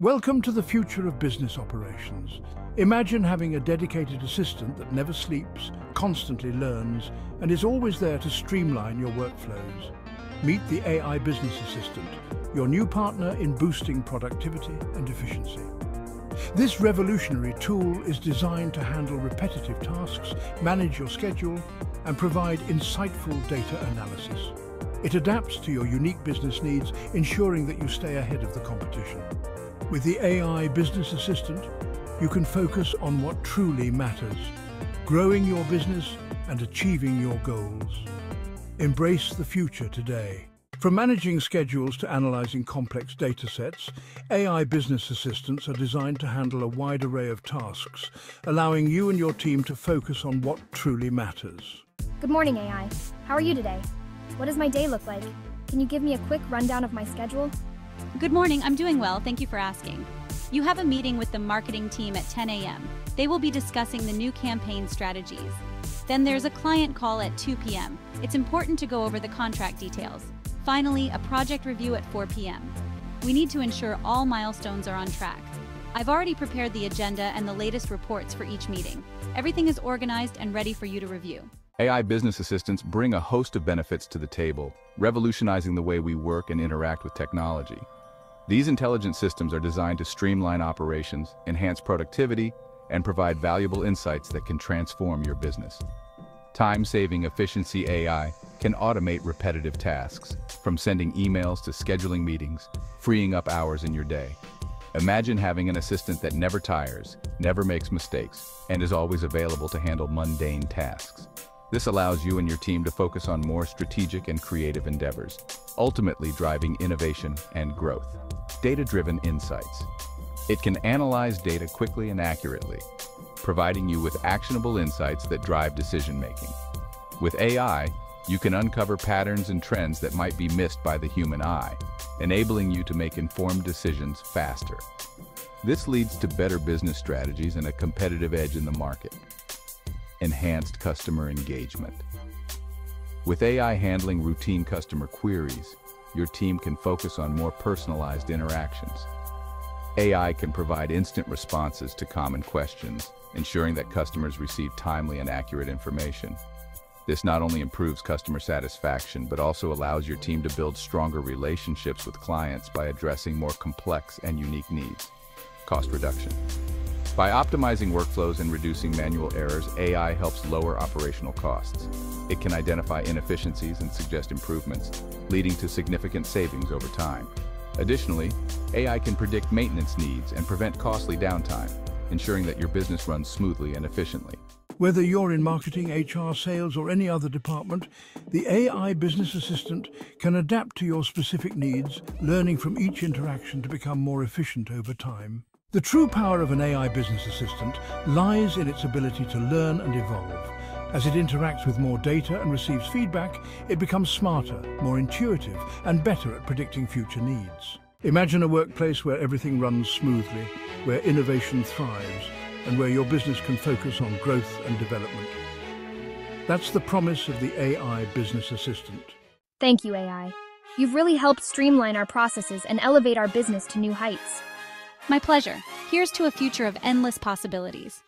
Welcome to the future of business operations. Imagine having a dedicated assistant that never sleeps, constantly learns, and is always there to streamline your workflows. Meet the AI Business Assistant, your new partner in boosting productivity and efficiency. This revolutionary tool is designed to handle repetitive tasks, manage your schedule, and provide insightful data analysis. It adapts to your unique business needs, ensuring that you stay ahead of the competition. With the AI Business Assistant, you can focus on what truly matters, growing your business and achieving your goals. Embrace the future today. From managing schedules to analyzing complex data sets, AI business assistants are designed to handle a wide array of tasks, allowing you and your team to focus on what truly matters. Good morning, AI. How are you today? What does my day look like? Can you give me a quick rundown of my schedule? Good morning, I'm doing well, thank you for asking. You have a meeting with the marketing team at 10 a.m. They will be discussing the new campaign strategies. Then there's a client call at 2 p.m. It's important to go over the contract details. Finally, a project review at 4 p.m. We need to ensure all milestones are on track. I've already prepared the agenda and the latest reports for each meeting. Everything is organized and ready for you to review. AI business assistants bring a host of benefits to the table, revolutionizing the way we work and interact with technology. These intelligent systems are designed to streamline operations, enhance productivity, and provide valuable insights that can transform your business. Time-saving efficiency AI can automate repetitive tasks, from sending emails to scheduling meetings, freeing up hours in your day. Imagine having an assistant that never tires, never makes mistakes, and is always available to handle mundane tasks. This allows you and your team to focus on more strategic and creative endeavors, ultimately driving innovation and growth. Data-driven insights. It can analyze data quickly and accurately, providing you with actionable insights that drive decision-making. With AI, you can uncover patterns and trends that might be missed by the human eye, enabling you to make informed decisions faster. This leads to better business strategies and a competitive edge in the market. Enhanced customer engagement. With AI handling routine customer queries, your team can focus on more personalized interactions. AI can provide instant responses to common questions, ensuring that customers receive timely and accurate information. This not only improves customer satisfaction, but also allows your team to build stronger relationships with clients by addressing more complex and unique needs. Cost reduction. By optimizing workflows and reducing manual errors, AI helps lower operational costs. It can identify inefficiencies and suggest improvements, leading to significant savings over time. Additionally, AI can predict maintenance needs and prevent costly downtime, ensuring that your business runs smoothly and efficiently. Whether you're in marketing, HR, sales, or any other department, the AI Business Assistant can adapt to your specific needs, learning from each interaction to become more efficient over time. The true power of an AI business assistant lies in its ability to learn and evolve. As it interacts with more data and receives feedback, it becomes smarter, more intuitive, and better at predicting future needs. Imagine a workplace where everything runs smoothly, where innovation thrives, and where your business can focus on growth and development. That's the promise of the AI Business Assistant. Thank you, AI. You've really helped streamline our processes and elevate our business to new heights. My pleasure. Here's to a future of endless possibilities.